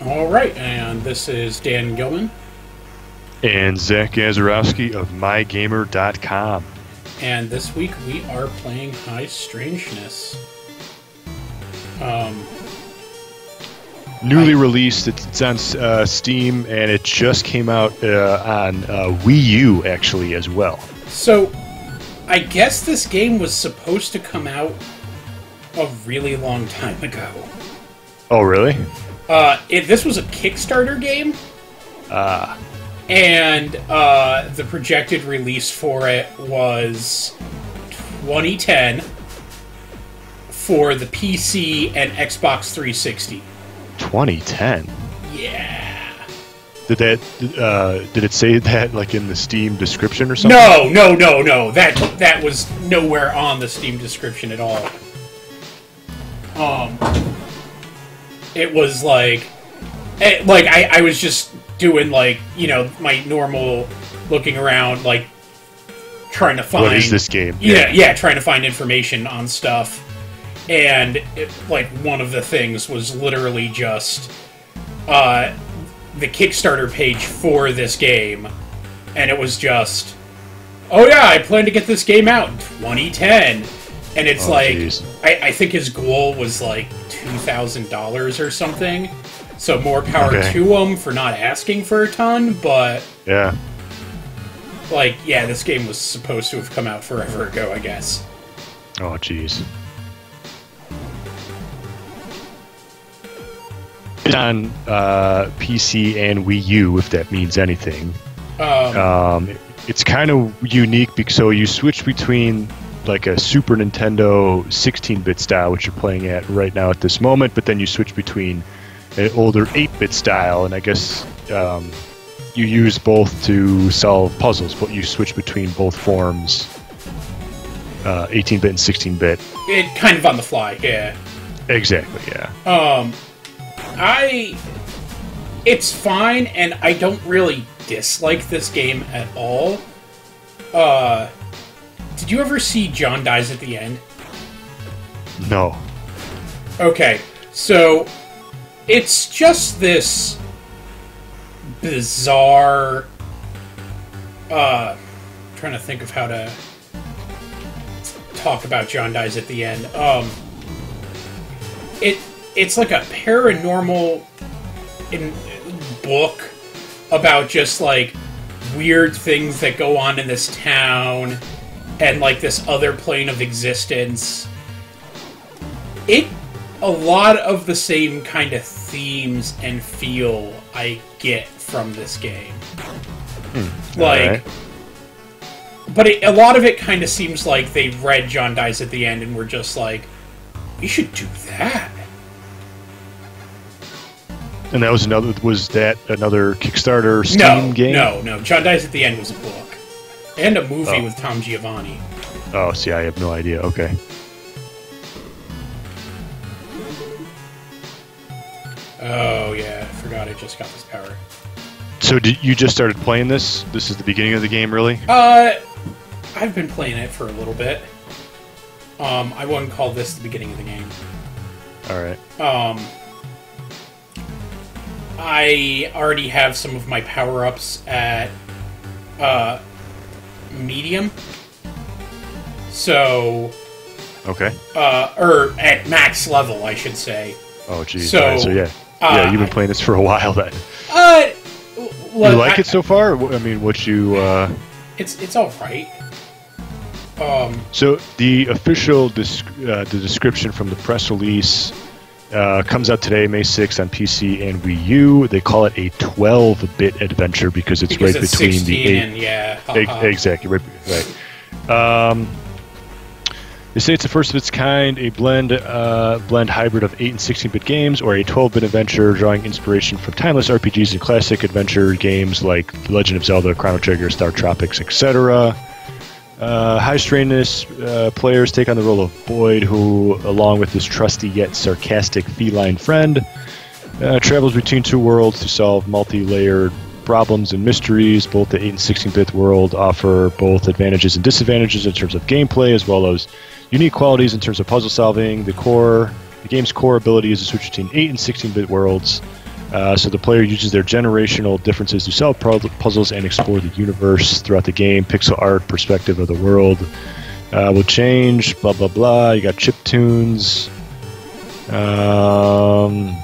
All right, and this is Dan Gillman, And Zack Gazarowski of MyGamer.com. and this week we are playing High Strangeness. Um, Newly released, it's, it's on uh, Steam, and it just came out uh, on uh, Wii U, actually, as well. so, I guess this game was supposed to come out a really long time ago. Oh, really? Uh, it, this was a Kickstarter game, Ah, and uh, the projected release for it was 2010 for the PC and Xbox 360. 2010. Yeah. Did that? Uh, did it say that like in the Steam description or something? No, no, no, no. That that was nowhere on the Steam description at all. Um, it was like, eh, like I, I was just doing like you know my normal looking around like trying to find What is this game? yeah, yeah, trying to find information on stuff. And it, like one of the things was literally just uh, the Kickstarter page for this game, and it was just, oh yeah, I plan to get this game out in 2010, and it's Oh, like. I, I think his goal was like two thousand dollars or something. So more power Okay. to him for not asking for a ton, but Yeah. like, yeah, this game was supposed to have come out forever ago, I guess. Oh, jeez. On uh, PC and Wii U, if that means anything. Um, Um, it's kind of unique because so you switch between like a Super Nintendo 16-bit style, which you're playing at right now at this moment, but then you switch between an older 8-bit style, and I guess um, you use both to solve puzzles, but you switch between both forms, uh, 18-bit and 16-bit. it kind of on the fly, yeah. Exactly, yeah. Um, I, it's fine, and I don't really dislike this game at all. Uh, did you ever see John dies at the end? No. Okay, so it's just this bizarre. Uh, trying to think of how to talk about John dies at the end. Um, it it's like a paranormal in, book about just like weird things that go on in this town and like this other plane of existence it a lot of the same kind of themes and feel I get from this game. Hmm. like, Alright. but it, a lot of it kind of seems like they read John dies at the end and were just like, "We should do that." And that was another. Was that another Kickstarter Steam no, game? no, no. John dies at the end was a book and a movie Oh. with Tom Giovanni. Oh, see, I have no idea. Okay. Oh yeah, I forgot I just got this power. So did you just started playing this? This is the beginning of the game, really? Uh, I've been playing it for a little bit. Um, I wouldn't call this the beginning of the game. All right. Um, I already have some of my power ups at uh, medium. So, Okay. uh, or at max level, I should say. Oh, geez. So, right, so yeah, uh, yeah, you've been playing this for a while then. Uh, well, you like I- it so far? I mean, what you? Uh, It's it's all right. Um, so the official disc, uh, the description from the press release uh, comes out today, May 6th, on PC and Wii U. They call it a 12-bit adventure because it's because right it's between the eight. and yeah, haha. exactly right. right. Um, they say it's the first of its kind, a blend uh, blend hybrid of 8 and 16-bit games, or a 12-bit adventure drawing inspiration from timeless RPGs and classic adventure games like The Legend of Zelda, Chrono Trigger, Star Tropics, etc. Uh, high strangeness uh, players take on the role of Boyd, who, along with his trusty yet sarcastic feline friend, uh, travels between two worlds to solve multi-layered problems and mysteries. Both the 8 and 16-bit world offer both advantages and disadvantages in terms of gameplay, as well as unique qualities in terms of puzzle solving. The core, the game's core ability is to switch between 8 and 16-bit worlds. Uh, so the player uses their generational differences to solve pu- puzzles and explore the universe throughout the game. Pixel art perspective of the world uh, will change. Blah blah blah. You got chip tunes. Um,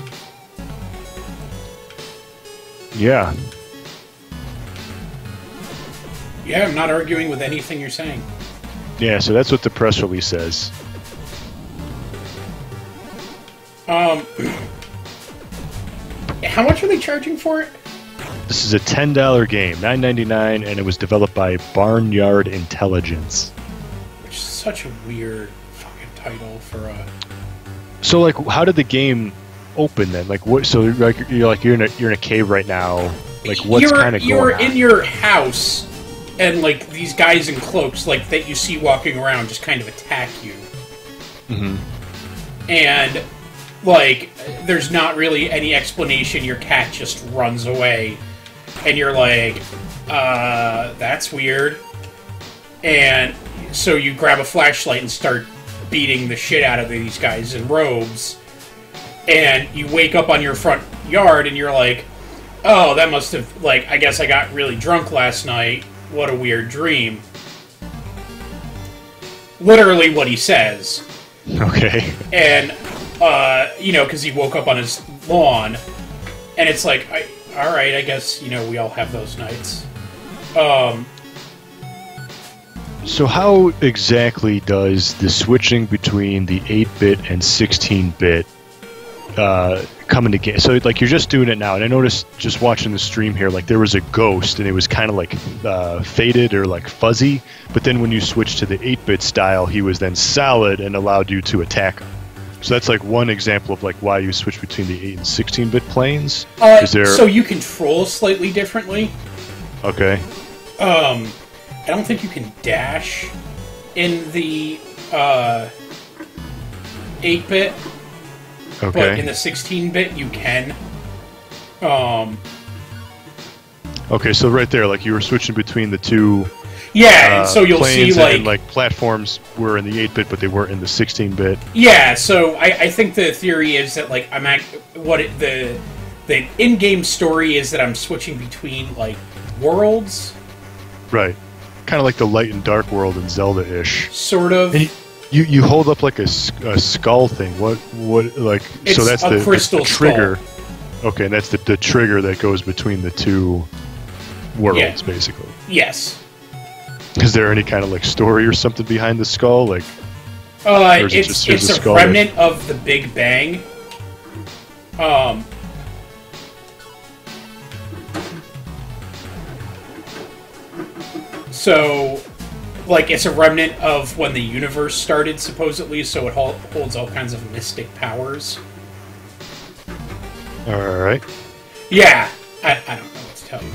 yeah. Yeah, I'm not arguing with anything you're saying. Yeah, so that's what the press release says. Um, how much are they charging for it? This is a ten dollar game, nine ninety nine, and it was developed by Barnyard Intelligence. Which is such a weird fucking title for a. So, like, how did the game open then? Like, what? So, like, you're like you're in a you're in a cave right now. Like, what's kind of going You're on? in your house, and like these guys in cloaks, like that you see walking around, just kind of attack you. Mm Mhm. And like, there's not really any explanation. Your cat just runs away, and you're like, uh, that's weird. And so you grab a flashlight and start beating the shit out of these guys in robes. And you wake up on your front yard and you're like, oh, that must have, like, I guess I got really drunk last night. What a weird dream. Literally what he says. Okay. And, uh, you know, because he woke up on his lawn. And it's like, I, all right, I guess, you know, we all have those nights. Um, So, how exactly does the switching between the 8 bit and 16 bit uh, come into game? So, like, you're just doing it now, and I noticed just watching the stream here, like, there was a ghost, and it was kind of like uh, faded or like fuzzy, but then when you switch to the 8 bit style, he was then solid and allowed you to attack him. So, that's like one example of like why you switch between the 8 and 16 bit planes. uh, there. So you control slightly differently. okay. Um, I don't think you can dash in the uh, 8-bit, but Okay. in the 16-bit you can. Um, okay, so right there, like, you were switching between the two. Yeah, uh, and so you'll see like, and, like platforms were in the 8-bit, but they weren't in the 16-bit. yeah. So I, I think the theory is that like I'm act- what it, the the in-game story is that I'm switching between like worlds, Right. Kind of like the light and dark world in Zelda-ish. sort of. And you, you hold up like a, a skull thing. What what like? It's so that's a the, the- crystal the trigger. Okay, and that's the, the trigger that goes between the two worlds, Yeah. basically. yes. Is there any kind of like story or something behind the skull? Like, Uh, Or is it it's just- it's a a skull that- remnant of the Big Bang. Um. So, like, it's a remnant of when the universe started, supposedly. So it holds all kinds of mystic powers. all right, Yeah, I, I don't know what to tell you.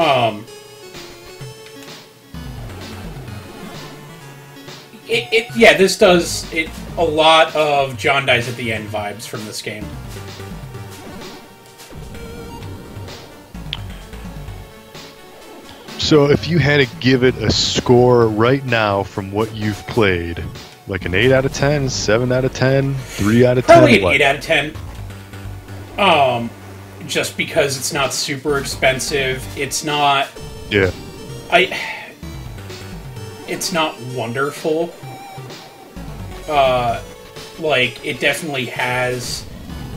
Um, it, it yeah, this does it a lot of John dies at the end vibes from this game. so if you had to give it a score right now from what you've played, like an eight out of 10, 7 out of 10, 3 out of ten, Probably an what? eight out of ten. Um, just because it's not super expensive, it's not Yeah. I. It's not wonderful. Uh, like it definitely has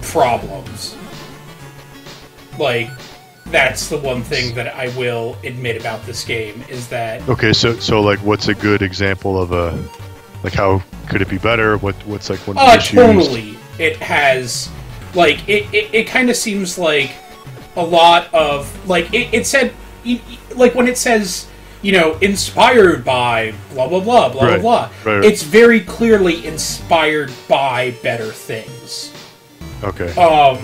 problems. Like that's the one thing that I will admit about this game is that Okay, so so like, what's a good example of a like how could it be better? What what's like one of the uh, issues? tonally it has like it. It, it kind of seems like a lot of like it, it said like when it says you know inspired by blah blah blah blah Right, blah right. It's very clearly inspired by better things. Okay. Um,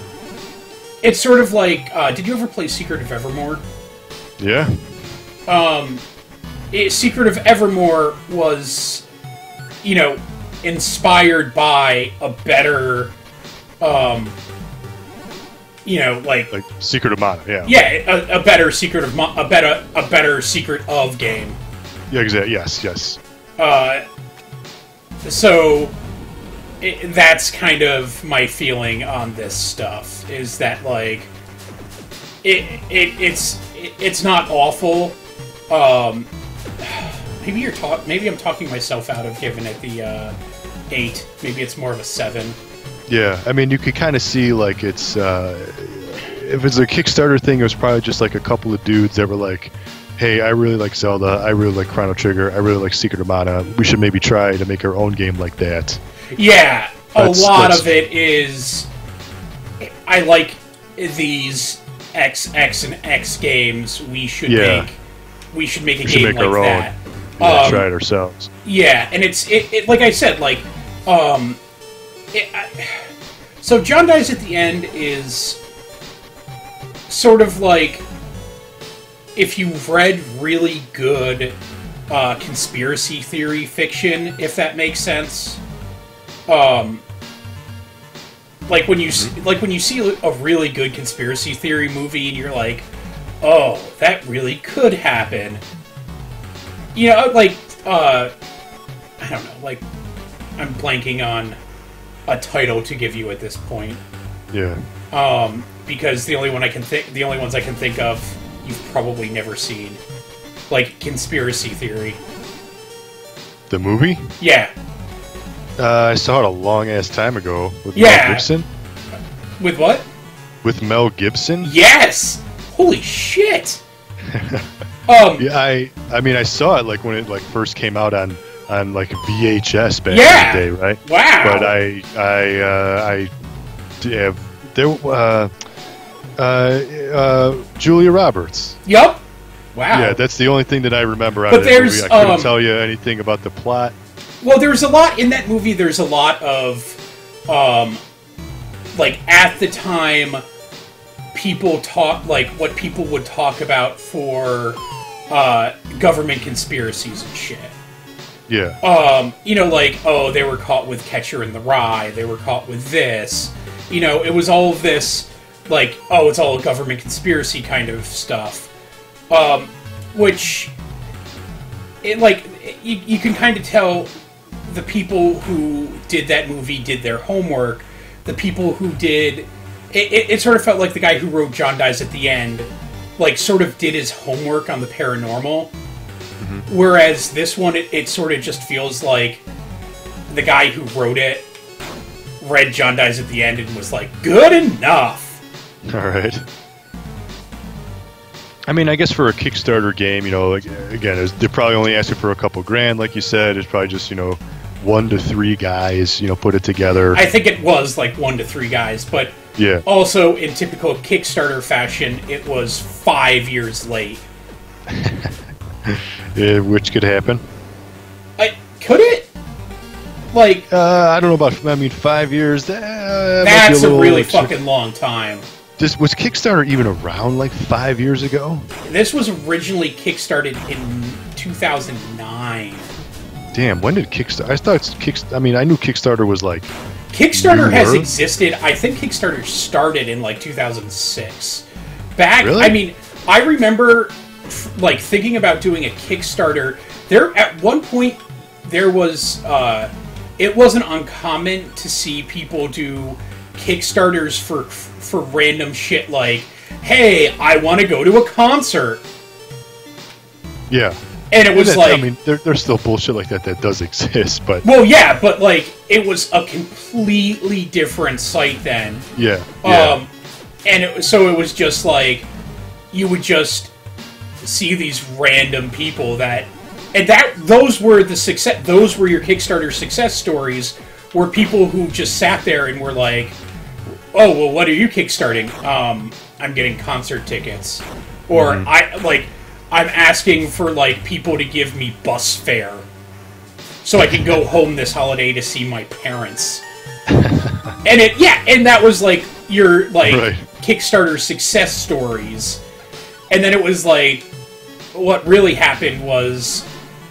it's sort of like uh, did you ever play Secret of Evermore? yeah. um, it, Secret of Evermore was, you know, inspired by a better, um, you know, like Like Secret of Mana. Yeah. yeah, a, a better Secret of Mo- a better a better Secret of game. Yeah. Exactly. Yes. Yes. Uh, so it, that's kind of my feeling on this stuff is that like it, it it's it, it's not awful. Um, maybe you're talk maybe I'm talking myself out of giving it the uh, eight. Maybe it's more of a seven. Yeah, I mean, you could kind of see like it's uh, if it's a Kickstarter thing, it was probably just like a couple of dudes that were like, "Hey, I really like Zelda. I really like Chrono Trigger. I really like Secret of Mana. We should maybe try to make our own game like that." Yeah, a lot that's- of it is. I like these X, X, and X games. We should Yeah. make. We should make a We should game make our like own. that. Yeah, Um, try it ourselves. Yeah, and it's it, it like I said, like, um, it, I, so John dies at the end is sort of like if you've read really good uh, conspiracy theory fiction, if that makes sense. Um, like when you s like when you see a really good conspiracy theory movie, and you're like, oh, that really could happen. You know, like uh, I don't know, like I'm blanking on a title to give you at this point. Yeah. Um, because the only one I can think, the only ones I can think of, you've probably never seen, like conspiracy theory. The movie? Yeah, Uh, I saw it a long ass time ago with Yeah. Mel Gibson. with what? With Mel Gibson? Yes. Holy shit. um, Yeah, I I mean I saw it like when it like first came out on on like a VHS back Yeah. in the day, right? wow. But I I uh, I yeah, there uh, uh, uh, Julia Roberts. Yep. Wow. Yeah, that's the only thing that I remember out But of that there's, movie. I couldn't um, tell you anything about the plot. Well, there's a lot in that movie. There's a lot of, um, like at the time, people talk like what people would talk about for uh, government conspiracies and shit. Yeah, Um, you know, like oh, they were caught with Catcher in the Rye. They were caught with this. You know, it was all of this, like oh, it's all a government conspiracy kind of stuff. Um, which, it like you, you can kind of tell the people who did that movie did their homework. The people who did it, it, it sort of felt like the guy who wrote John Dies at the End, like sort of did his homework on the paranormal. Whereas this one, it, it sort of just feels like the guy who wrote it read John Dies at the End and was like, good enough. all right. I mean, I guess for a Kickstarter game, you know, like again, it's- they're probably only asking for a couple grand, like you said. It's probably just you know, one to three guys, you know, put it together. I think it was like one to three guys, but yeah, also in typical Kickstarter fashion, it was five years late. yeah, which could happen. I, could it? Like, Uh, I don't know about. I mean, five years. Uh, that's a, little really extra- fucking long time. This was Kickstarter even around like five years ago? This was originally kickstarted in 2009. Damn, when did Kickstarter? I thought Kick. I mean, I knew Kickstarter was like. Kickstarter has existed. I think Kickstarter started in like 2006. Back, Really? I mean, I remember like thinking about doing a Kickstarter. There, at one point, there was. Uh, it wasn't uncommon to see people do Kickstarters for for random shit like, "Hey, I want to go to a concert," Yeah. and it was That- like, I mean, there, there's still bullshit like that that does exist, but well, yeah, but like it was a completely different site then. yeah, yeah, Um, and it, so it was just like you would just see these random people that, and that those were the success. Those were your Kickstarter success stories. Were people who just sat there and were like, "Oh, well, what are you kickstarting? Um, I'm getting concert tickets, or I like, I'm asking for like people to give me bus fare." So I can go home this holiday to see my parents and it yeah and that was like your like Right. kickstarter success stories and then it was like what really happened was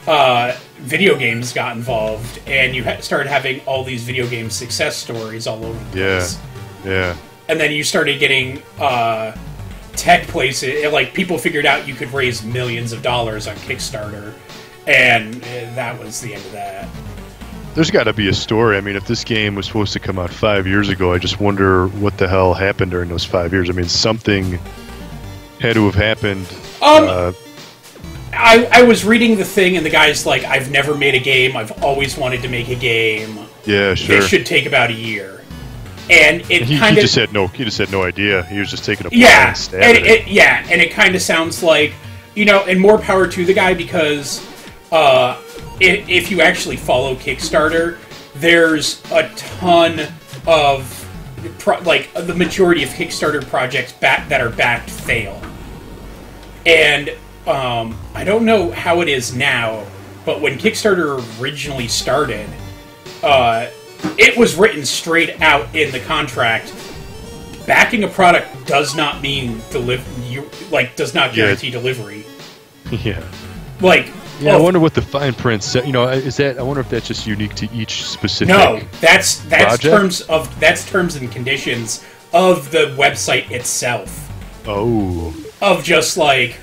uh, video games got involved and you ha- started having all these video game success stories all over the yeah, place yeah. and then you started getting uh, tech places like people figured out you could raise millions of dollars on kickstarter and uh, that was the end of that There's got to be a story. I mean, if this game was supposed to come out five years ago, I just wonder what the hell happened during those five years. I mean, something had to have happened. Um, uh, I, I was reading the thing, and the guy's like, I've never made a game. I've always wanted to make a game. yeah, sure. It should take about a year. And it he, kind of. just had no. He just had no idea. He was just taking a yeah, stab and at it, yeah, and it kind of sounds like you know, and more power to the guy because uh, if, if you actually follow Kickstarter, there's a ton of pro- like the majority of Kickstarter projects back that are backed fail, and um, I don't know how it is now, but when Kickstarter originally started, uh, it was written straight out in the contract backing a product does not mean deliver you like does not Yeah. guarantee delivery. Yeah. Like Yeah, I oh, wonder what the fine print said. You know, is that? I wonder if that's just unique to each specific. no, that's that's project? terms of that's terms and conditions of the website itself. Oh, Of just like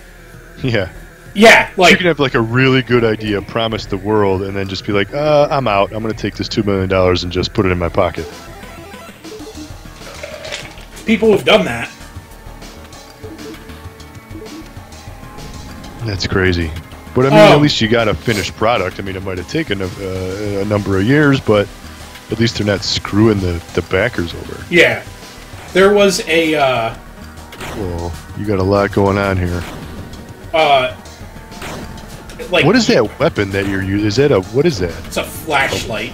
yeah. yeah, like you can have like a really good idea, promise the world, and then just be like, uh, "I'm out. I'm going to take this two million dollars and just put it in my pocket." people have done that. That's crazy. But I mean, Oh. at least you got a finished product. I mean, it might have taken a, uh, a number of years, but at least they're not screwing the, the backers over. Yeah. There was a uh Well, you got a lot going on here. Uh like What is that weapon that you're using? Is that a what is that? It's a flashlight.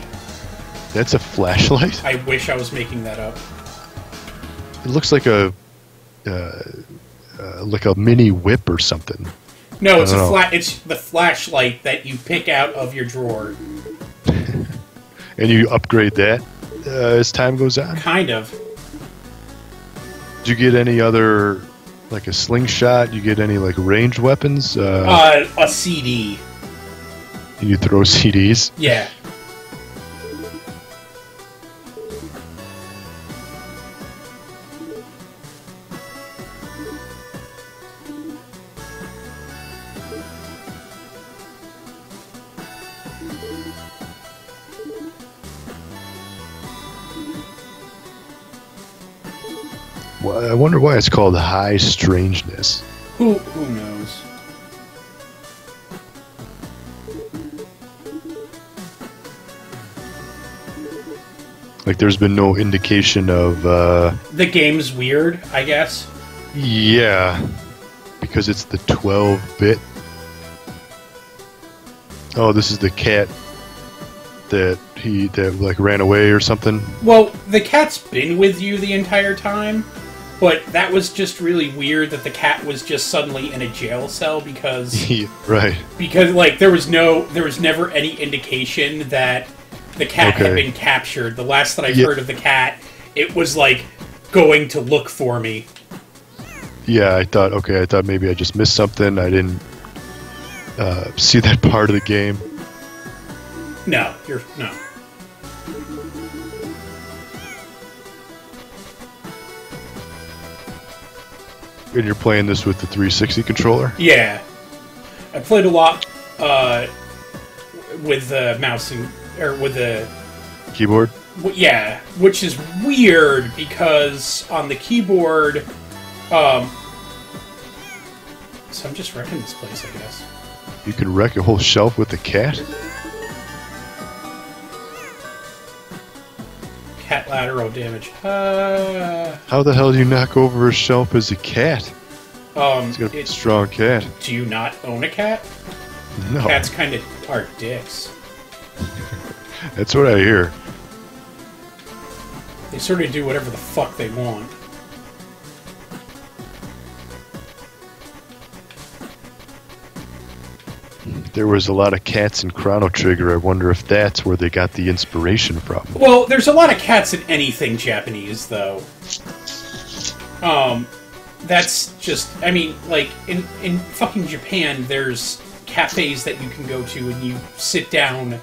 That's a flashlight. I wish I was making that up. It looks like a uh, uh, like a mini whip or something. No, it's a don't know. fla- it's the flashlight that you pick out of your drawer. And you upgrade that uh, as time goes on. Kind of. Do you get any other like a slingshot? You get any like ranged weapons? Uh, Uh, a CD. you throw CDs. Yeah. I wonder why it's called high strangeness. Who who knows? Like there's been no indication of uh, The game's weird, I guess. yeah, because it's the 12-bit. Oh, this is the cat that he that like ran away or something. Well, the cat's been with you the entire time, but that was just really weird that the cat was just suddenly in a jail cell because Yeah, right. because like there was no there was never any indication that the cat had been captured. The last that I've Yeah. heard of the cat, it was like going to look for me. Yeah, I thought okay, I thought maybe I just missed something. I didn't uh, see that part of the game. No, you're no. And you're playing this with the 360 controller. Yeah, I played a lot uh, with the mouse and or with the Keyboard. w- yeah, which is weird because on the keyboard, um, so I'm just wrecking this place, I guess. You could wreck a whole shelf with the cat. Cat lateral damage. Uh, How the hell do you knock over a shelf as a cat? um, It's got a it- strong cat. do you not own a cat? No, Cats kind of are dicks. that's what I hear. They sort of do whatever the fuck they want. There was a lot of cats in Chrono Trigger. I wonder if that's where they got the inspiration from. Well, there's a lot of cats in anything Japanese, though. Um, that's just, I mean, like, in, in fucking Japan, there's cafes that you can go to and you sit down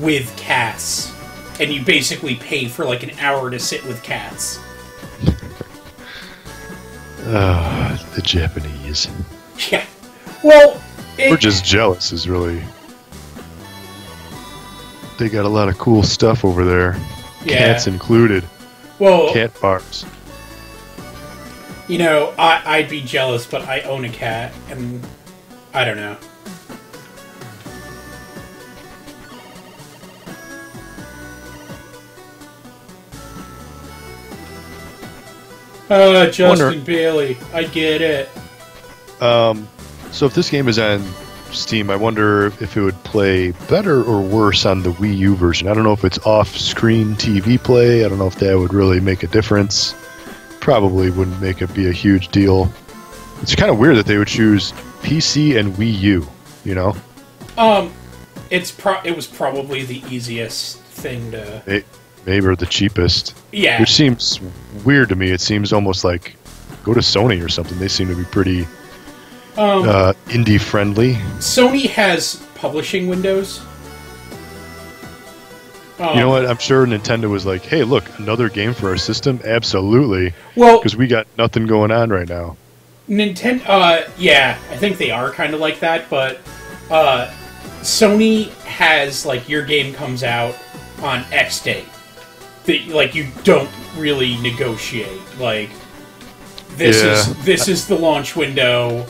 with cats. And you basically pay for like an hour to sit with cats. Ah, the Japanese. Yeah. Well, it, We're just jealous, is really they got a lot of cool stuff over there. Yeah. Cats included. well, Cat bars. you know, I, I'd be jealous, but I own a cat, and I don't know. Uh, Justin Wonder- Bailey. I get it. Um, so if this game is on Steam, I wonder if it would play better or worse on the Wii U version. I don't know if it's off-screen TV play. I don't know if that would really make a difference. Probably wouldn't make it be a huge deal. It's kind of weird that they would choose PC and Wii U. You know, Um, it's pro- it was probably the easiest thing to. May- maybe or the cheapest, Yeah. which seems weird to me. It seems almost like go to Sony or something. They seem to be pretty Um, uh, indie friendly. Sony has publishing windows. Um, You know what? I'm sure Nintendo was like, "Hey, look, another game for our system. Absolutely, Well, because we got nothing going on right now." Nintendo, uh, yeah, I think they are kind of like that, but uh, Sony has like your game comes out on X date. That like you don't really negotiate. Like this Yeah. is this is the launch window.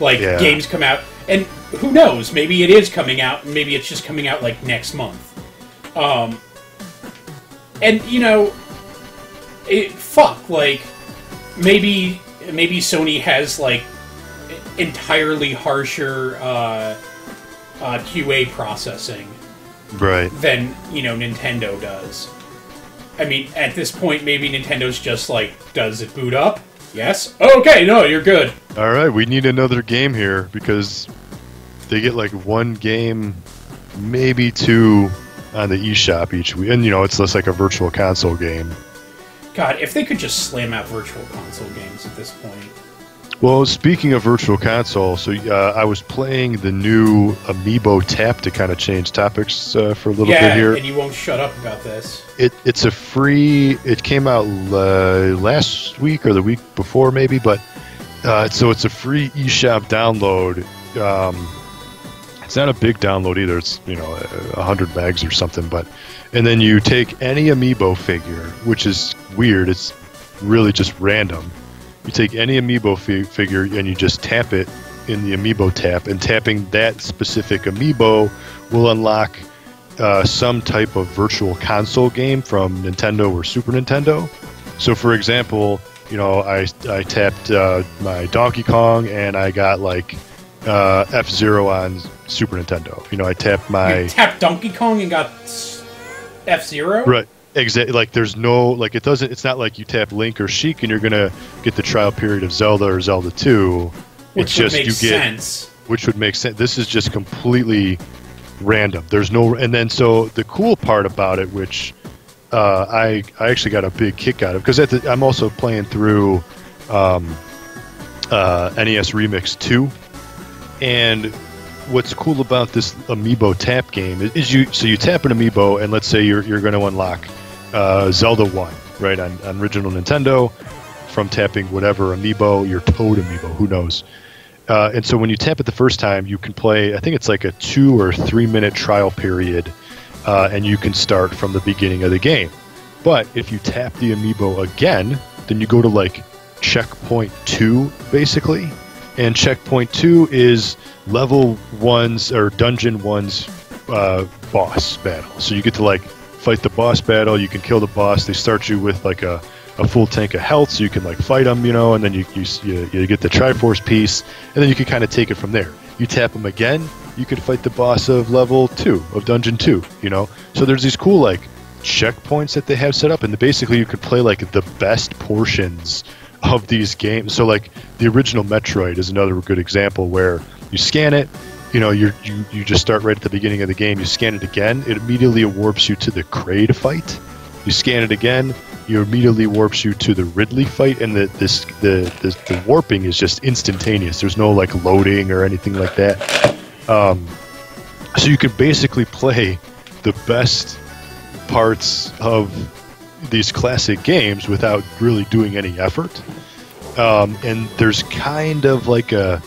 Like Yeah. games come out, and who knows? Maybe it is coming out, and maybe it's just coming out like next month. Um, and you know, it fuck like maybe maybe Sony has like entirely harsher uh, uh, QA processing Right. than you know Nintendo does. I mean, at this point, maybe Nintendo's just like, does it boot up? Yes. Okay, no, you're good. All right, we need another game here because they get like one game, maybe two on the eShop each week, and you know it's less like a virtual console game. God, if they could just slam out virtual console games at this point. Well, speaking of virtual console, so uh, I was playing the new Amiibo Tap to kind of change topics uh, for a little yeah, bit here. and you won't shut up about this. It, it's a free. It came out uh, last week or the week before, maybe. But uh, so it's a free eShop download. Um, it's not a big download either. It's you know a hundred megs or something. But and then you take any amiibo figure, which is weird. It's really just random. You take any amiibo fi- figure and you just tap it in the amiibo tap, and tapping that specific amiibo will unlock uh, some type of virtual console game from Nintendo or Super Nintendo. So, for example, you know, I, I tapped uh, my Donkey Kong and I got like uh, F Zero on Super Nintendo. You know, I tapped my you tapped Donkey Kong and got F Zero. right. Exactly. Like, there's no like it doesn't. It's not like you tap Link or Sheik and you're gonna get the trial period of Zelda or Zelda Two. which it's would just make you get sense. which would make sense. This is just completely random. There's no, and then so the cool part about it, which uh, I I actually got a big kick out of, because I'm also playing through um, uh, NES Remix Two, and what's cool about this Amiibo tap game is, is you so you tap an Amiibo, and let's say you're you're going to unlock uh, Zelda One, right on, on original Nintendo, from tapping whatever Amiibo, your Toad Amiibo, who knows. Uh, and so when you tap it the first time, you can play. I think it's like a two or three minute trial period, uh, and you can start from the beginning of the game. But if you tap the amiibo again, then you go to like checkpoint two, basically. And checkpoint two is level one's or dungeon one's uh, boss battle. So you get to like fight the boss battle. You can kill the boss. They start you with like a a full tank of health, so you can like fight them, you know, and then you you, you, get the Triforce piece, and then you can kind of take it from there. You tap them again, you can fight the boss of level two of dungeon two, you know. So there's these cool like checkpoints that they have set up, and basically you could play like the best portions of these games. So like the original Metroid is another good example where you scan it, you know, you you you just start right at the beginning of the game. You scan it again, it immediately warps you to the Kraid fight. You scan it again, you immediately warps you to the Ridley fight, and the this the the, the warping is just instantaneous. There's no like loading or anything like that. Um, so you can basically play the best parts of these classic games without really doing any effort. Um, and there's kind of like a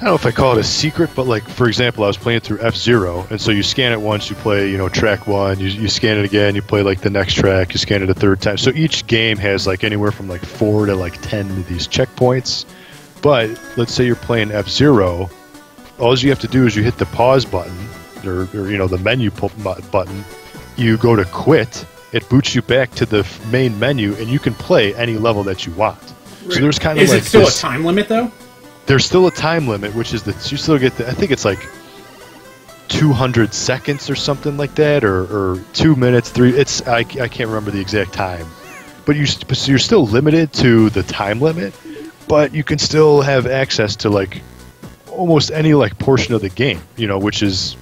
I don't know if I call it a secret, but like for example, I was playing through F Zero, and so you scan it once, you play you know track one, you, you scan it again, you play like the next track, you scan it a third time. So each game has like anywhere from like four to like ten of these checkpoints. But let's say you're playing F Zero, all you have to do is you hit the pause button or, or you know the menu button, you go to quit, it boots you back to the main menu, and you can play any level that you want. Right. So there's kind of is like it still this, a time limit though? There's still a time limit, which is that you still get. The, I think it's like 200 seconds or something like that, or, or two minutes, three. It's I, I can't remember the exact time, but you so you're still limited to the time limit, but you can still have access to like almost any like portion of the game, you know, which is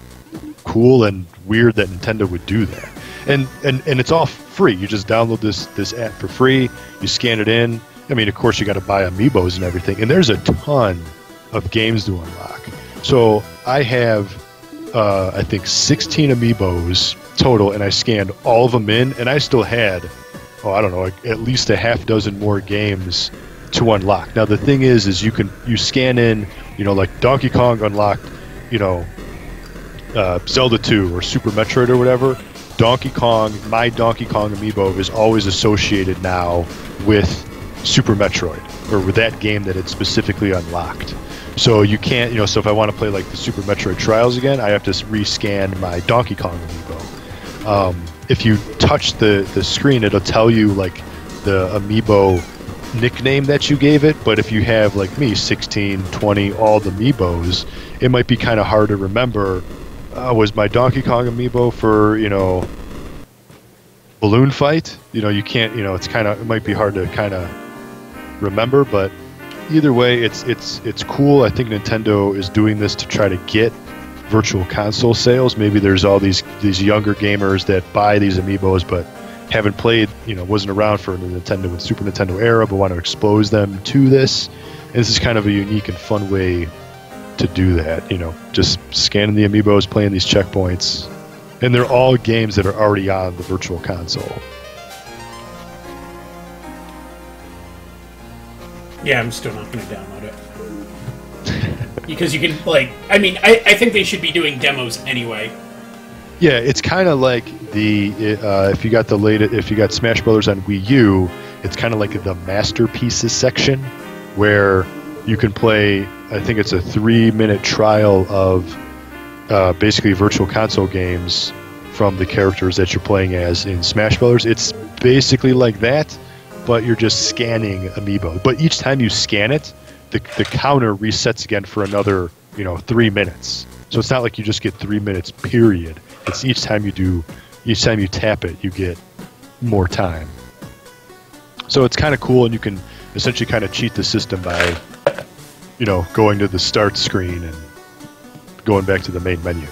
cool and weird that Nintendo would do that. And and and it's all free. You just download this this app for free. You scan it in. I mean, of course, you got to buy amiibos and everything. And there's a ton of games to unlock. So I have, uh, I think, 16 amiibos total, and I scanned all of them in, and I still had, oh, I don't know, at least a half dozen more games to unlock. Now the thing is, is you can you scan in, you know, like Donkey Kong unlocked, you know, uh, Zelda 2 or Super Metroid or whatever, Donkey Kong, my Donkey Kong amiibo is always associated now with Super Metroid or with that game that it specifically unlocked. So you can't, you know, so if I want to play like the Super Metroid Trials again, I have to rescan my Donkey Kong amiibo. Um, if you touch the, the screen, it'll tell you like the amiibo nickname that you gave it, but if you have like me 16, 20, all the amiibos, it might be kind of hard to remember uh, was my Donkey Kong amiibo for you know balloon fight. You know, you can't. You know, it's kind of it might be hard to kind of remember, but either way, it's it's it's cool. I think Nintendo is doing this to try to get virtual console sales. Maybe there's all these these younger gamers that buy these amiibos, but haven't played, you know, wasn't around for the Nintendo and Super Nintendo era, but want to expose them to this. And this is kind of a unique and fun way to do that. You know, just scanning the amiibos, playing these checkpoints, and they're all games that are already on the Virtual Console. Yeah, I'm still not going to download it because you can like. I mean, I, I think they should be doing demos anyway. Yeah, it's kind of like the uh, if you got the latest if you got Smash Brothers on Wii U, it's kind of like the masterpieces section where you can play. I think it's a three-minute trial of uh, basically virtual console games from the characters that you're playing as in Smash Brothers. It's basically like that, but you're just scanning amiibo. But each time you scan it, the, the counter resets again for another you know three minutes. So it's not like you just get three minutes period. It's each time you do, each time you tap it, you get more time. So it's kind of cool, and you can essentially kind of cheat the system by you know, going to the start screen and going back to the main menu.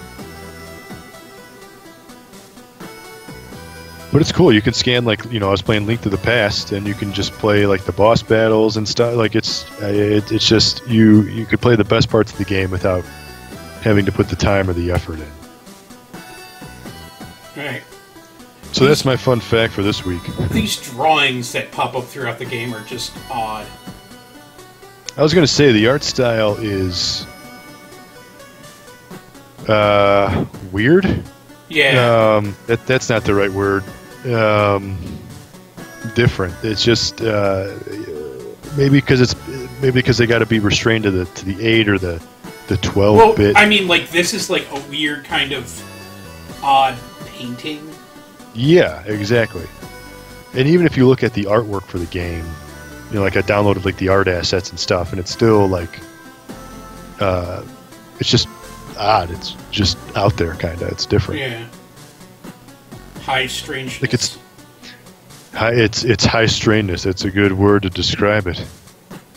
But it's cool. You can scan like you know I was playing Link to the Past, and you can just play like the boss battles and stuff. Like it's it, it's just you you could play the best parts of the game without having to put the time or the effort in. Right. So that's my fun fact for this week. These drawings that pop up throughout the game are just odd. I was going to say the art style is uh, weird. Yeah. Um, that that's not the right word. Um, different. It's just uh, maybe because it's maybe because they got to be restrained to the to the eight or the the twelve well, bit. I mean, like this is like a weird kind of odd painting. Yeah, exactly. And even if you look at the artwork for the game, you know, like I downloaded like the art assets and stuff, and it's still like, uh, it's just odd. It's just out there, kind of. It's different. Yeah. High strangeness. Like it's, high, it's it's high strangeness. It's a good word to describe it.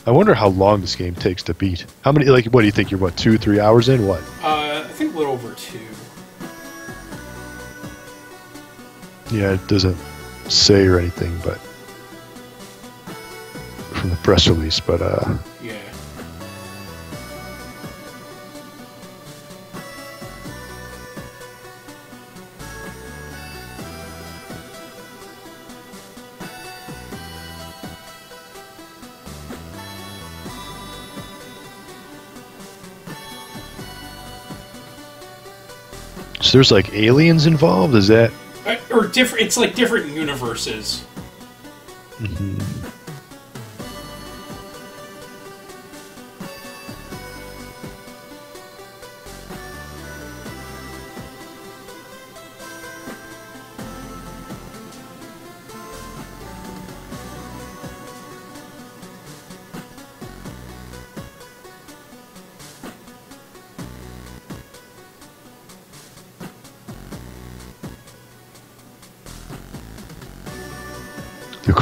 I wonder how long this game takes to beat. How many? Like, what do you think? You're what two, three hours in? What? Uh, I think a little over two. Yeah, it doesn't say or anything, but from the press release, but uh, So there's like aliens involved. Is that? Or different. It's like different universes.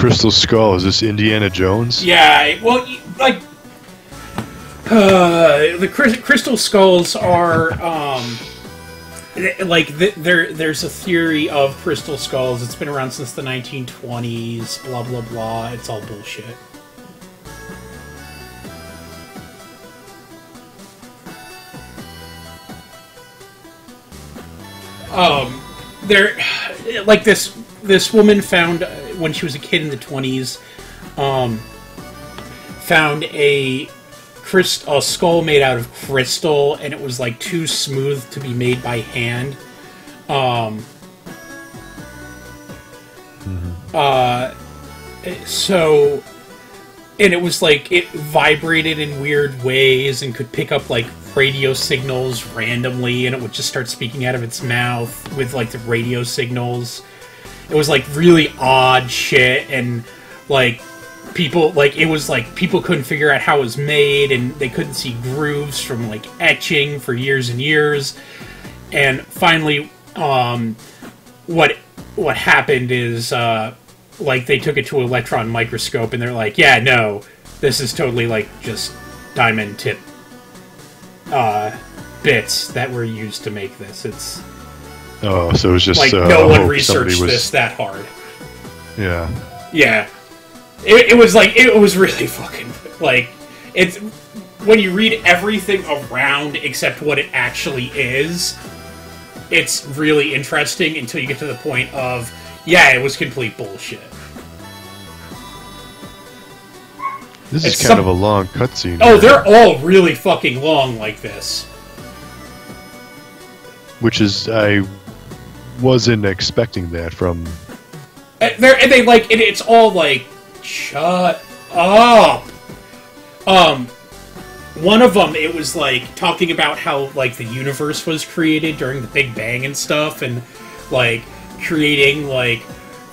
Crystal Skull is this Indiana Jones? Yeah. Well, like. Uh, the cry- crystal skulls are um, like th- there. There's a theory of crystal skulls. It's been around since the 1920s. Blah blah blah. It's all bullshit. um there like this this woman found uh, when she was a kid in the 20s um found a crystal a skull made out of crystal and it was like too smooth to be made by hand. Um uh so and it was like it vibrated in weird ways and could pick up like radio signals randomly and it would just start speaking out of its mouth with like the radio signals it was like really odd shit and like people like it was like people couldn't figure out how it was made and they couldn't see grooves from like etching for years and years. And finally um what what happened is uh like they took it to an electron microscope and they're like yeah no this is totally like just diamond tip uh bits that were used to make this. It's Oh, so it was just like uh, no one researched was, this that hard Yeah. yeah it, it was like it was really fucking like it's when you read everything around except what it actually is it's really interesting until you get to the point of yeah it was complete bullshit This It's is kind some- of a long cutscene. oh they're all really fucking long like this which is I wasn't expecting that from. And and they like and it's all like shut up um one of them it was like talking about how like the universe was created during the big bang and stuff and like creating like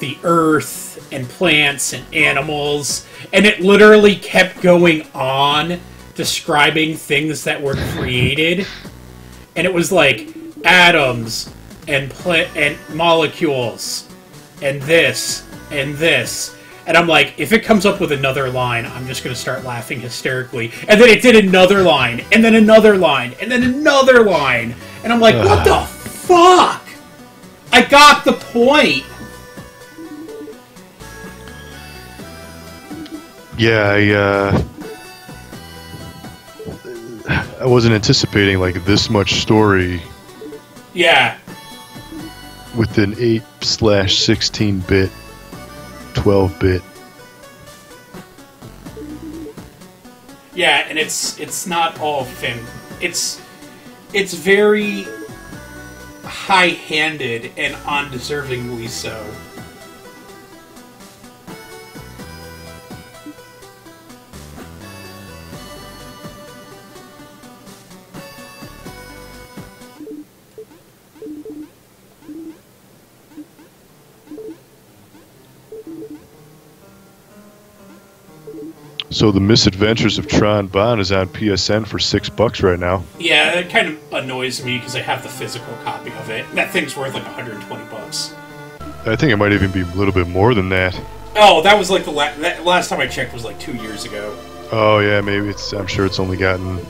the earth and plants and animals and it literally kept going on describing things that were created and it was like atoms and pla- and molecules and this and this. And i'm like if it comes up with another line i'm just going to start laughing hysterically. And then it did another line and then another line and then another line. And i'm like what the fuck? I got the point. Yeah, I. Uh, I wasn't anticipating like this much story. Yeah with an eight slash sixteen bit, twelve bit. yeah and it's it's not all fin it's it's very high-handed and undeservingly so So the Misadventures of Tron Bonne is on PSN for six bucks right now. Yeah, it kind of annoys me because I have the physical copy of it. That thing's worth like 120 bucks. I think it might even be a little bit more than that. Oh, that was like the la- last time I checked was like two years ago. Oh yeah, maybe it's. I'm sure it's only gotten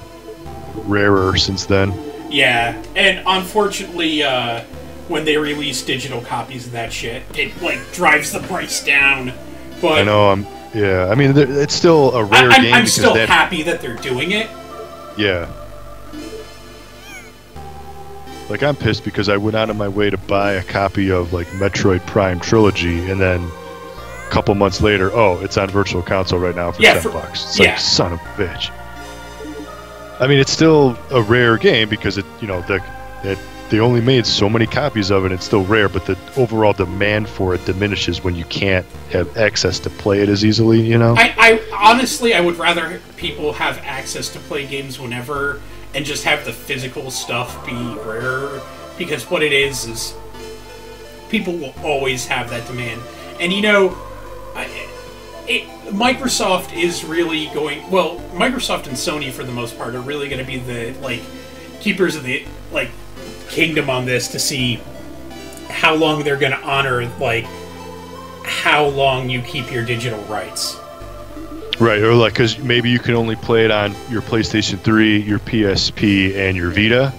rarer since then. Yeah, and unfortunately, uh, when they release digital copies of that shit, it like drives the price down. But I know. I'm. Yeah. I mean, it's still a rare I'm, game I'm still that. happy that they're doing it. Yeah. Like I'm pissed because I went out of my way to buy a copy of like Metroid Prime Trilogy, and then a couple months later, oh, it's on Virtual Console right now for Yeah, ten for- bucks. It's yeah. like son of a bitch. I mean, it's still a rare game because it, you know, the, it, they only made so many copies of it. It's still rare, but the overall demand for it diminishes when you can't have access to play it as easily. You know. I, I honestly, I would rather people have access to play games whenever and just have the physical stuff be rare because what it is is people will always have that demand, and you know, I, it, Microsoft is really going well. Microsoft and Sony, for the most part, are really going to be the like keepers of the like kingdom on this to see how long they're going to honor like how long you keep your digital rights. Right, or like because maybe you can only play it on your PlayStation 3, your PSP, and your Vita,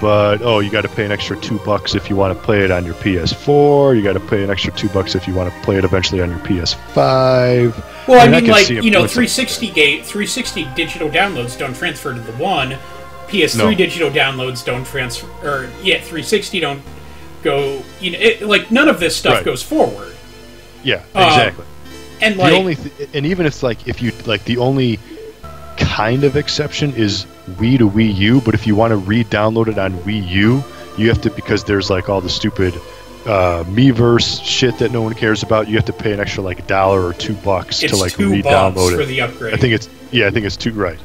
but oh, you got to pay an extra two bucks if you want to play it on your PS4. You got to pay an extra two bucks if you want to play it eventually on your PS5. Well, I, mean, can like you know, 360 gate, 360 digital downloads don't transfer to the one. PS3 no. digital downloads don't transfer, or yeah, 360 don't go. You know, it, like none of this stuff Right. goes forward. Yeah, exactly. And like, the only th- and even if like if you like the only kind of exception is Wii to Wii U, but if you want to re-download it on Wii U, you have to because there's like all the stupid uh, Miiverse shit that no one cares about. You have to pay an extra like a dollar or two bucks it's to like two re-download bucks it. for the upgrade. I think it's yeah, I think it's two right.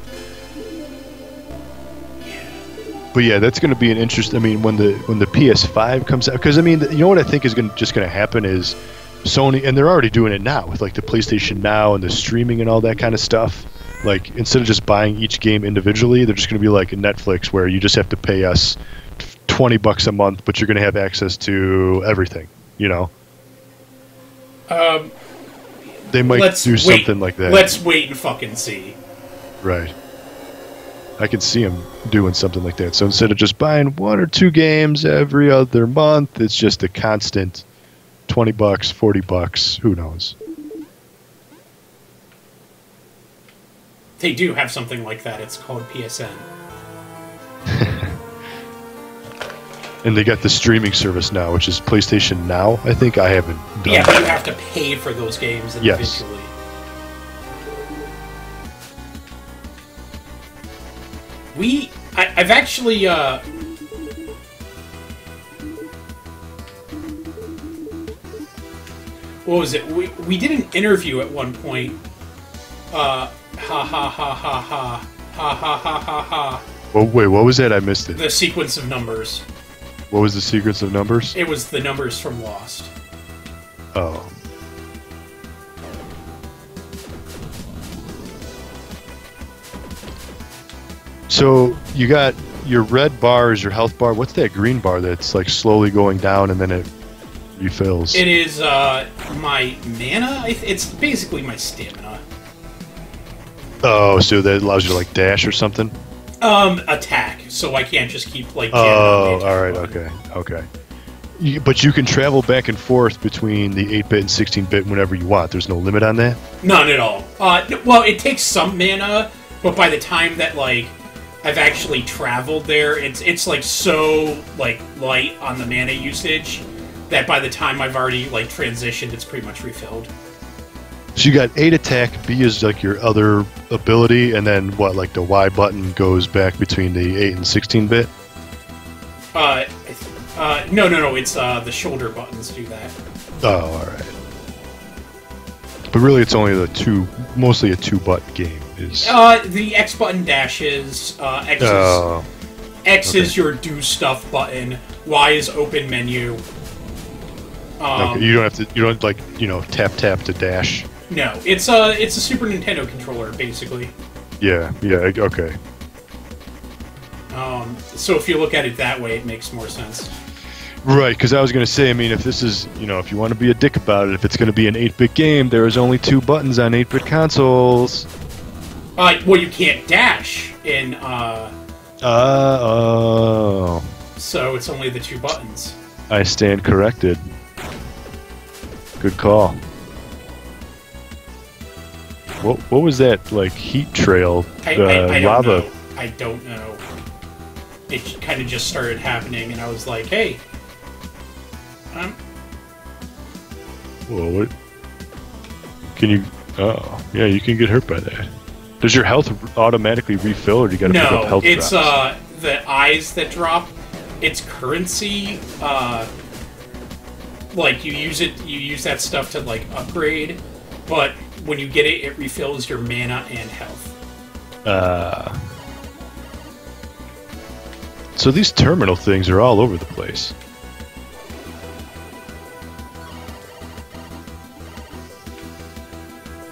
But yeah, that's going to be an interest. I mean, when the when the PS5 comes out, because I mean, you know what I think is going just going to happen is Sony, and they're already doing it now with like the PlayStation Now and the streaming and all that kind of stuff. Like instead of just buying each game individually, they're just going to be like a Netflix where you just have to pay us twenty bucks a month, but you're going to have access to everything. You know, um, they might do wait. something like that. Let's wait and fucking see. Right. I can see him doing something like that. So instead of just buying one or two games every other month, it's just a constant 20 bucks, 40 bucks, who knows. They do have something like that. It's called PSN. And they got the streaming service now, which is PlayStation Now. I think I haven't done Yeah, but you have to pay for those games individually. Yes. We... I, have actually, uh... What was it? We, we did an interview at one point. Uh, ha ha ha ha ha. Ha ha ha ha ha. Well, wait, what was that? I missed it. The sequence of numbers. What was the sequence of numbers? It was the numbers from Lost. Oh. So you got your red bar is your health bar. What's that green bar that's like slowly going down and then it refills? It is uh, my mana. It's basically my stamina. oh, so that allows you to like dash or something? Um, attack. So I can't just keep like. jamming on the Oh, all right, button. okay, okay. You, but you can travel back and forth between the 8-bit and 16-bit whenever you want. There's no limit on that. None at all. Uh, well, it takes some mana, but by the time that like I've actually traveled there, it's it's like so like light on the mana usage that by the time I've already like transitioned, it's pretty much refilled. So you got eight attack, B is like your other ability, and then what? Like the Y button goes back between the eight and sixteen bit. Uh, uh, no, no, no. It's uh, the shoulder buttons do that. Oh, all right. But really, it's only the two, mostly a two button game. Is Uh, the X button dashes. Uh, X is oh, X okay. is your do stuff button. Y is open menu. Um, okay. You don't have to. You don't like you know tap tap to dash. No, it's a it's a Super Nintendo controller basically. Yeah, yeah. Okay. Um, so if you look at it that way, it makes more sense. Right, because I was going to say, I mean, if this is, you know, if you want to be a dick about it, if it's going to be an 8 bit game, there is only two buttons on 8 bit consoles. Uh, well, you can't dash in, uh, Uh, oh. so it's only the two buttons. I stand corrected. Good call. What, what was that, like, heat trail? I, the I, I don't lava. know. I don't know. It kind of just started happening, and I was like, "Hey, um, Whoa, what? Can you. Oh, yeah, you can get hurt by that. Does your health automatically refill, or do you got to pick up no, health it's drops? uh the eyes that drop. its currency. Uh, like you use it, you use that stuff to like upgrade, but when you get it, it refills your mana and health. Uh, so these terminal things are all over the place.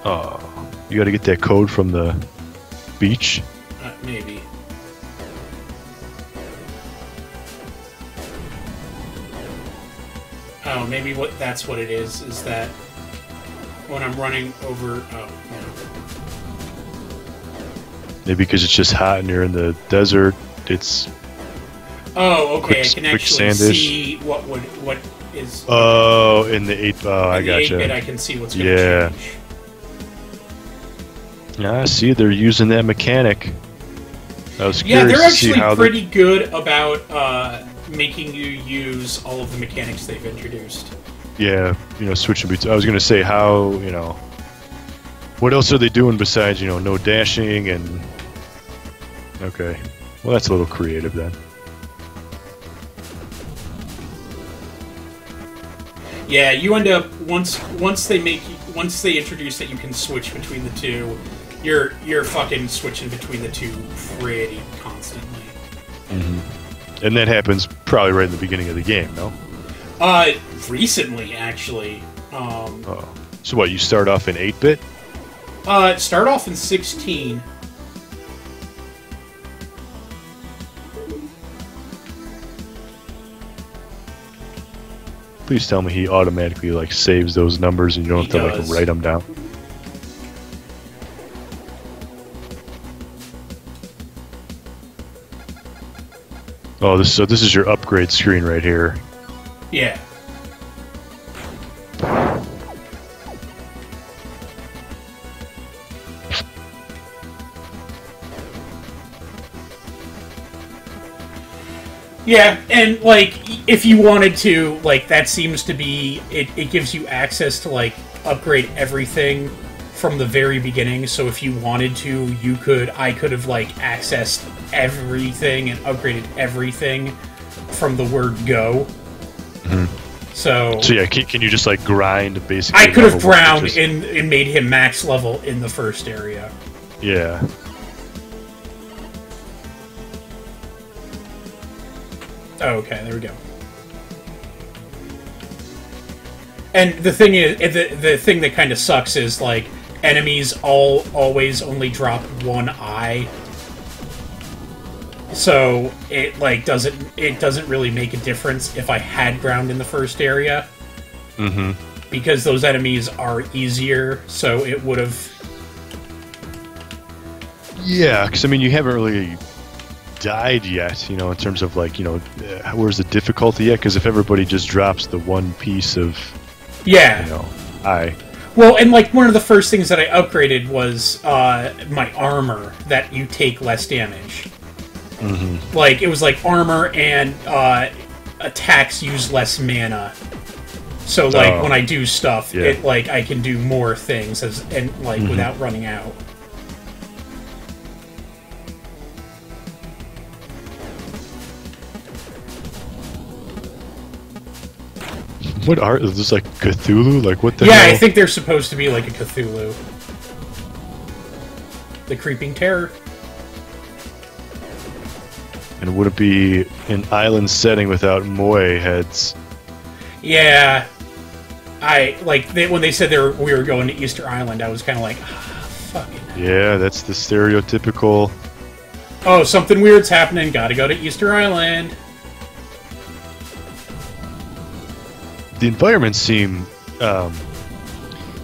Oh, you got to get that code from the beach. Uh, maybe. Oh, maybe what that's what it is. Is that when I'm running over? Oh, no. Maybe because it's just hot and you're in the desert. It's Oh, okay. Quick- I can actually sandish. see what would what is. oh, in the eight. Oh, I in the 8-bit, gotcha. I can see what's going Yeah. change. Yeah, I see. They're using that mechanic. I was Yeah, they're to actually pretty good about uh, making you use all of the mechanics they've introduced. Yeah, you know, switching between. I was gonna say how you know. What else are they doing besides you know no dashing and? Okay, well that's a little creative then. Yeah, you end up once once they make once they introduce that you can switch between the two, you're you're fucking switching between the two pretty constantly. And that happens probably right in the beginning of the game, no? Uh, recently actually, um, Oh. So what? You start off in eight bit? uh, start off in sixteen. Please tell me he automatically like saves those numbers and you don't He have to does. like write them down. Oh, this so this is your upgrade screen right here. Yeah. Yeah, and like if you wanted to, like that seems to be it, it gives you access to like upgrade everything from the very beginning. So if you wanted to, you could I could have like accessed everything and upgraded everything from the word go. Mm-hmm. So, So yeah, can, can you just like grind basically? I could have ground just- and, and made him max level in the first area. Yeah. Oh, okay, there we go. And the thing is, the the thing that kind of sucks is like enemies all always only drop one eye, so it like doesn't it doesn't really make a difference if I had ground in the first area Mm-hmm. because those enemies are easier. So it would have Yeah, because I mean, you haven't really died yet, you know, in terms of like, you know, uh, where's the difficulty yet? Because if everybody just drops the one piece of, yeah. you know, eye. Well, and like one of the first things that I upgraded was uh, my armor that you take less damage. Mm-hmm. Like it was like armor and uh, attacks use less mana. So like Oh. when I do stuff, Yeah. it like I can do more things as and like Mhm. without running out. What are is this like Cthulhu? Like what the yeah, hell? I think they're supposed to be like a Cthulhu. The creeping terror. And would it be an island setting without moai heads? Yeah, I like they, when they said they were, we were going to Easter Island. I was kind of like, ah, fucking. Yeah, that's the stereotypical. Oh, something weird's happening. Got to go to Easter Island. The environments seem, um,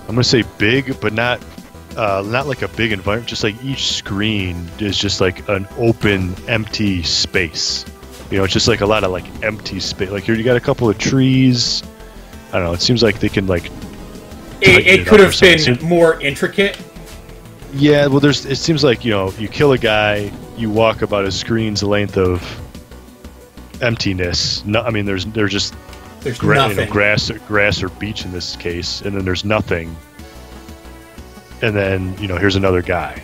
I'm gonna say big, but not, uh, not like a big environment. Just like each screen is just like an open, empty space. You know, it's just like a lot of like empty space. Like here, you got a couple of trees. I don't know. It seems like they can like It, it it could have been something. more intricate. Yeah, well, there's. It seems like you know, you kill a guy, you walk about a screen's length of emptiness. No, I mean, there's there's just There's gra- you nothing. know, grass, or, grass or beach in this case, and then there's nothing. And then you know, here's another guy.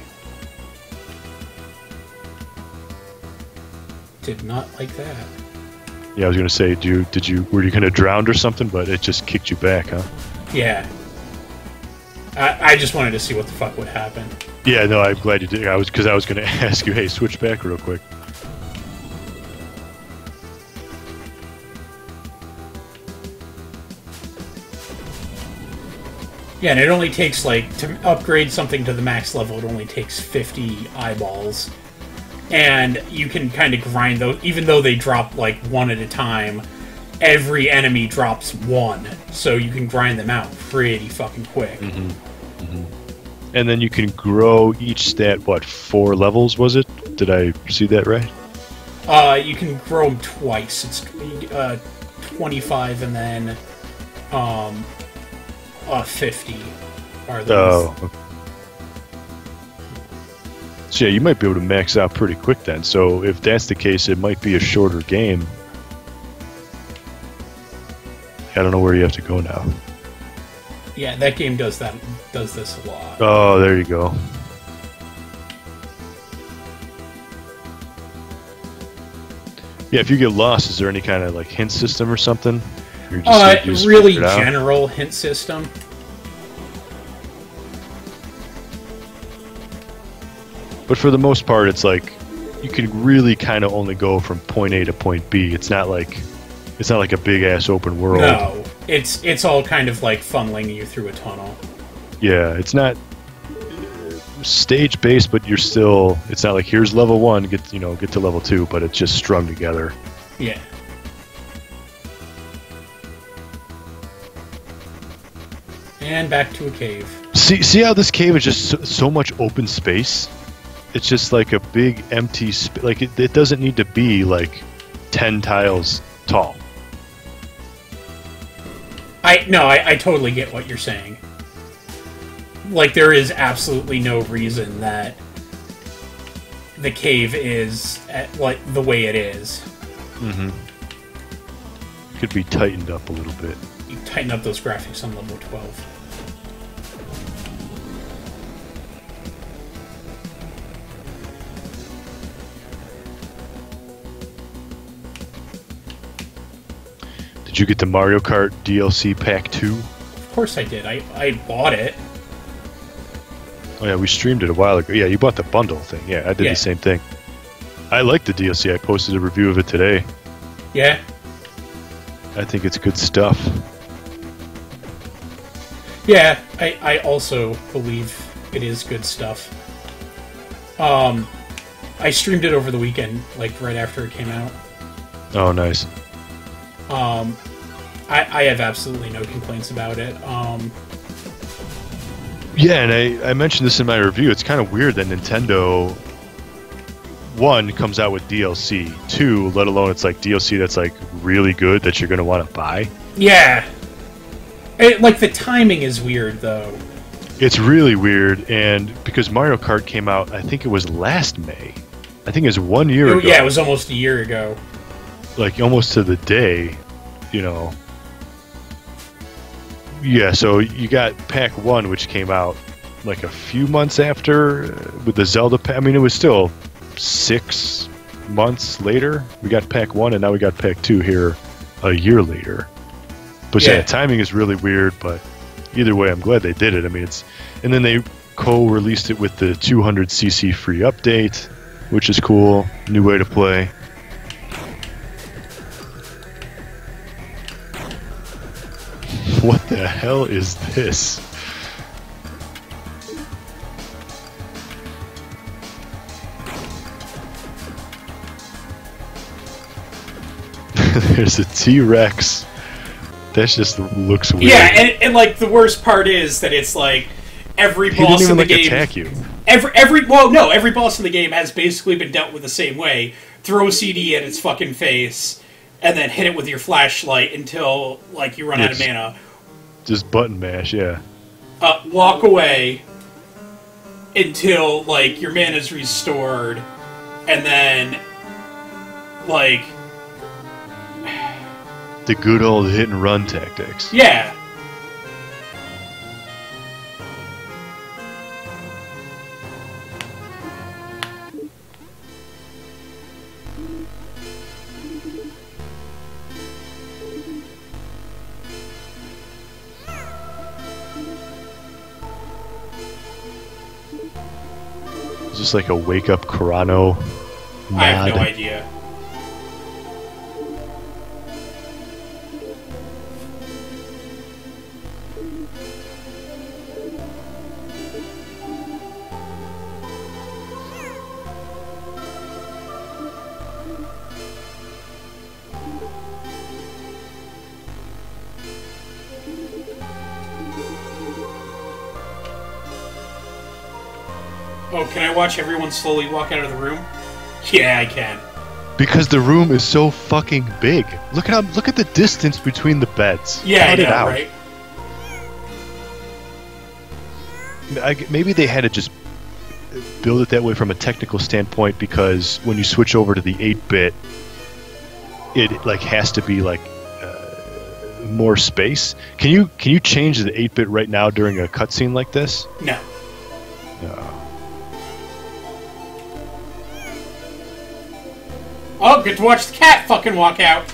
Did not like that. Yeah, I was gonna say, do you, did you were you gonna drown or something? But it just kicked you back, huh? Yeah. I, I just wanted to see what the fuck would happen. Yeah, no, I'm glad you did. I was because I was gonna ask you, hey, switch back real quick. Yeah, and it only takes like to upgrade something to the max level. It only takes fifty eyeballs, and you can kind of grind those. Even though they drop like one at a time, every enemy drops one, so you can grind them out pretty fucking quick. And then you can grow each stat. What four levels was it? Did I see that right? Uh, you can grow them twice. It's uh, twenty-five and then um, uh, fifty. Are those? Oh. So yeah, you might be able to max out pretty quick then. So if that's the case, it might be a shorter game. I don't know where you have to go now. Yeah, that game does that. Does this a lot. Oh, there you go. Yeah, if you get lost, is there any kind of like hint system or something? Uh, really figure it out? general hint system. But for the most part, it's like you can really kind of only go from point A to point B. It's not like it's not like a big ass open world. No, it's it's all kind of like funneling you through a tunnel. Yeah, it's not stage based, but you're still. It's not like here's level one, get you know get to level two, but it's just strung together. Yeah. And back to a cave. See, see how this cave is just so, so much open space. It's just like a big empty. Sp- like it, it doesn't need to be like ten tiles tall. I no, I, I totally get what you're saying. Like there is absolutely no reason that the cave is at, like the way it is. Mm-hmm. Could be tightened up a little bit. You tighten up those graphics on level twelve. Did you get the Mario Kart DLC Pack Two? Of course I did. I I bought it. Oh yeah, we streamed it a while ago. Yeah, you bought the bundle thing. Yeah, I did Yeah. the same thing. I like the DLC. I posted a review of it today. Yeah. I think it's good stuff. Yeah, I, I also believe it is good stuff. Um, I streamed it over the weekend, like right after it came out. Oh, nice. Um, I, I have absolutely no complaints about it. Um, Yeah, and I, I mentioned this in my review. It's kind of weird that Nintendo one comes out with DLC. Two, let alone it's like DLC that's like really good that you're gonna want to buy. yeah, it, like the timing is weird though. It's really weird, and because Mario Kart came out, I think it was last May. I think it was one year It- ago. yeah, it was almost a year ago. like almost to the day, you know. Yeah, so you got Pack One, which came out like a few months after uh, with the Zelda. I mean, it was still six months later. We got Pack One, and now we got Pack Two here a year later. But yeah, Yeah. timing is really weird. But either way, I'm glad they did it. I mean, it's and then they co-released it with the 200cc free update, which is cool. New way to play. What the hell is this? There's a T Rex. That just looks weird. Yeah, and, and like the worst part is that it's like every he boss didn't even in the like game. attack you. Every every well, no, every boss in the game has basically been dealt with the same way. Throw a CD at its fucking face, and then hit it with your flashlight until like you run out of mana. Just button mash, yeah. Uh, walk away until like your mana's restored, and then like The good old hit and run tactics. yeah. Like a wake up Corano? I have no nod? idea. I watch everyone slowly walk out of the room? Yeah, I can. Because the room is so fucking big. Look at how, look at the distance between the beds. Yeah, Cut I know, it out. right? I, maybe they had to just build it that way from a technical standpoint because when you switch over to the 8-bit, it like has to be like uh, more space. Can you can you change the 8-bit right now during a cutscene like this? No. Oh, good to watch the cat fucking walk out.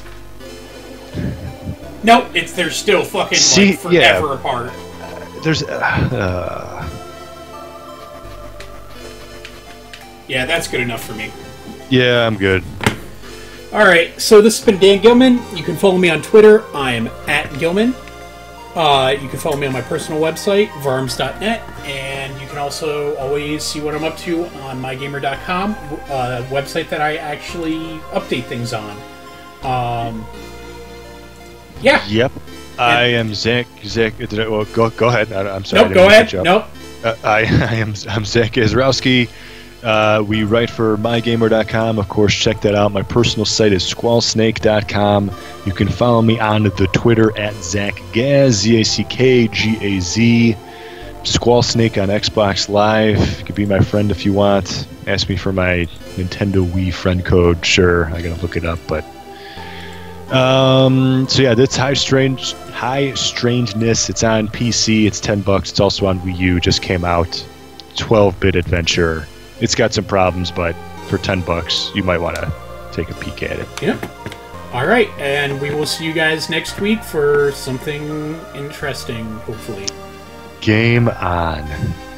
Nope, it's they're still fucking See, like yeah. forever apart. There's uh, Yeah, that's good enough for me. yeah, I'm good. All right, so this has been Dan Gillman. You can follow me on Twitter. I am at Gillman. Uh, you can follow me on my personal website, varms.net, and also always see what I'm up to on mygamer.com, a website that I actually update things on. Um, yeah. Yep. I am Zack. Zack. I, well, go go ahead. I, am sorry. Nope. Go ahead. Nope. Uh, I, I am I'm Zack Azrowski. Uh, we write for mygamer.com. Of course, check that out. My personal site is squallsnake.com. You can follow me on the Twitter at Zack Gaz, Z A C K G A Z. Squall Snake on Xbox Live. You can be my friend if you want. Ask me for my Nintendo Wii friend code. Sure, I gotta look it up, but um, so yeah, that's high strange, high strangeness. It's on PC. It's ten bucks. It's also on Wii U. Just came out. Twelve bit adventure. It's got some problems, but for ten bucks, you might want to take a peek at it. Yep. All right, and we will see you guys next week for something interesting, hopefully. Game on.